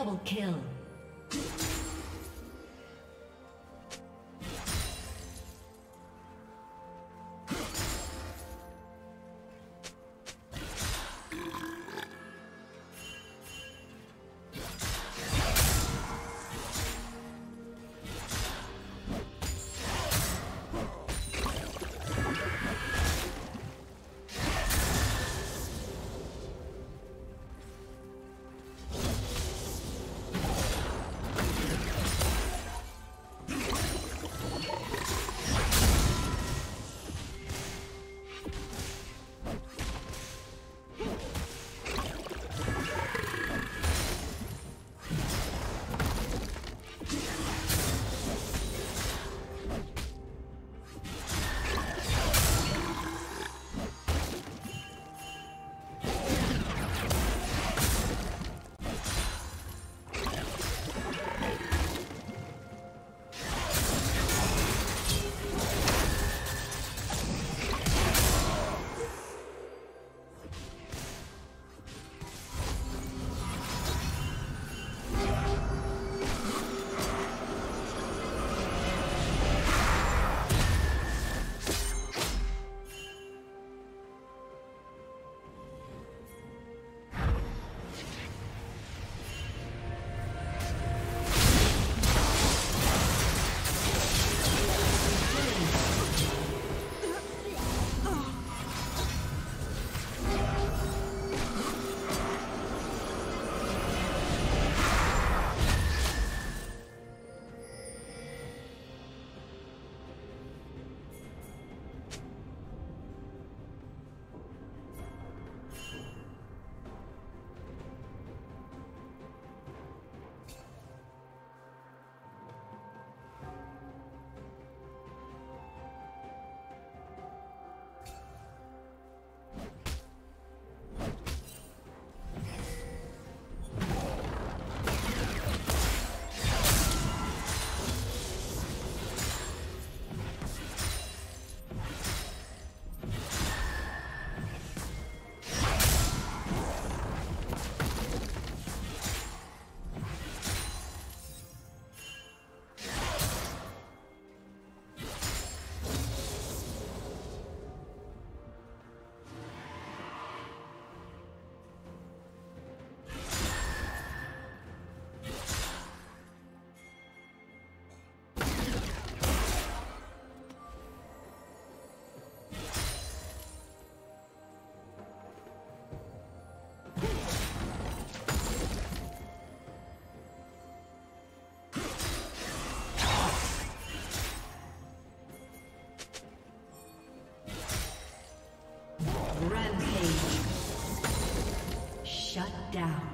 Double kill. down.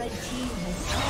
Red team has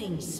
Killing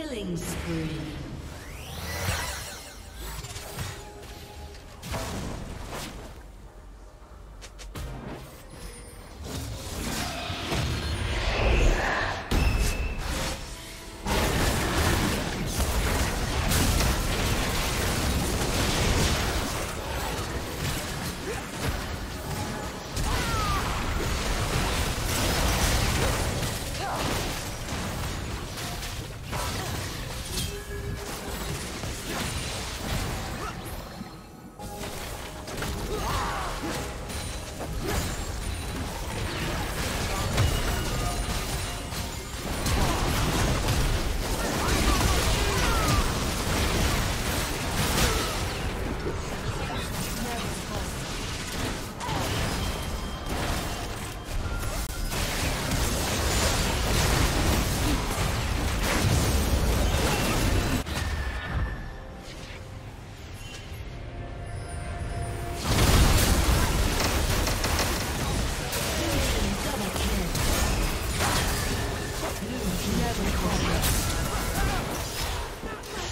Killing spree.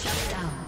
Shut down.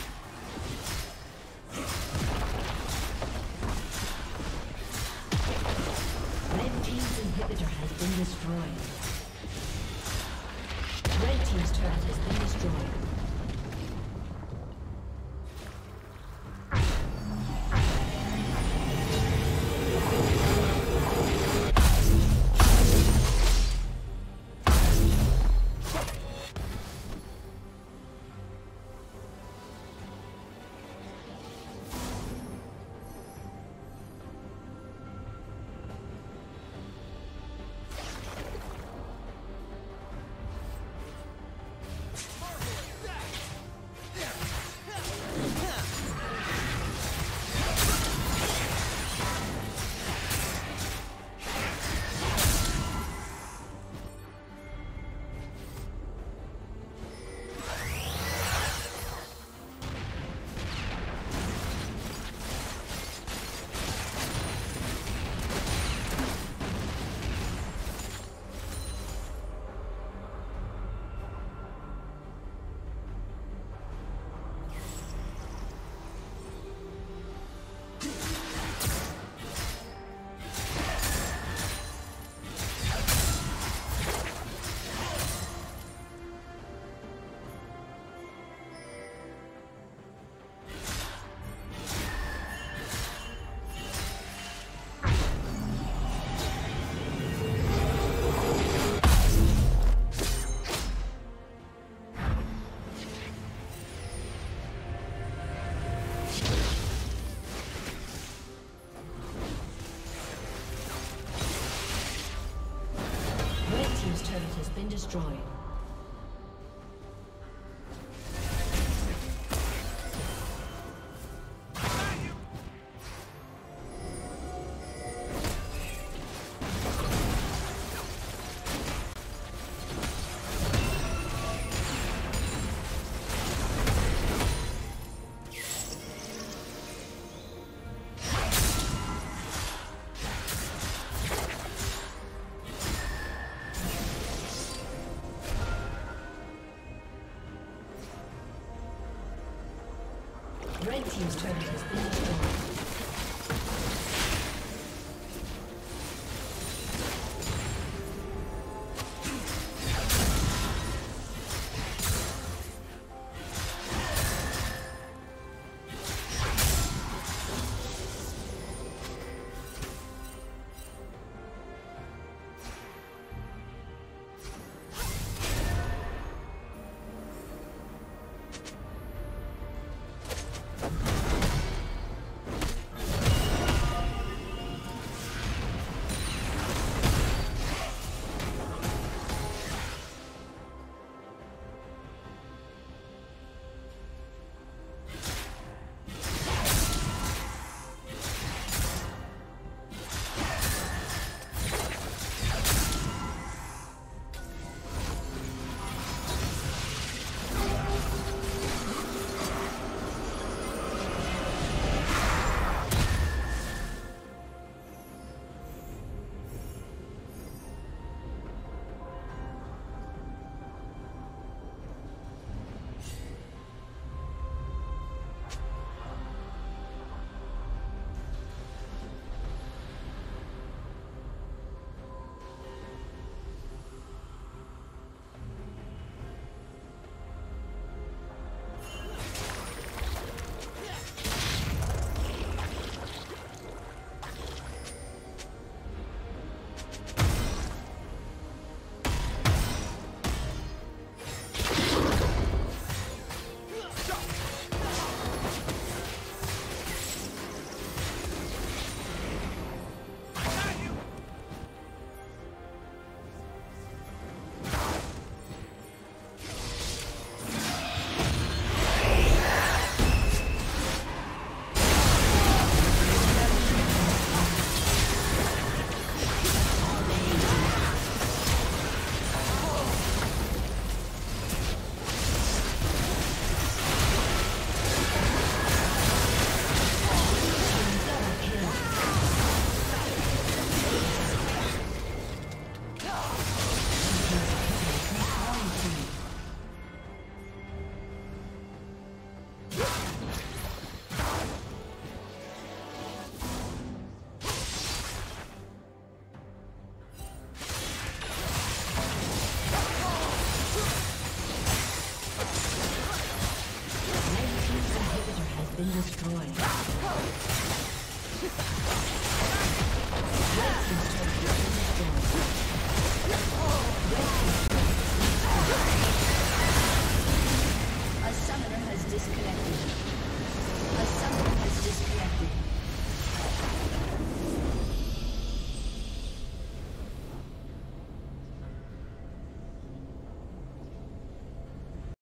Team's turret has.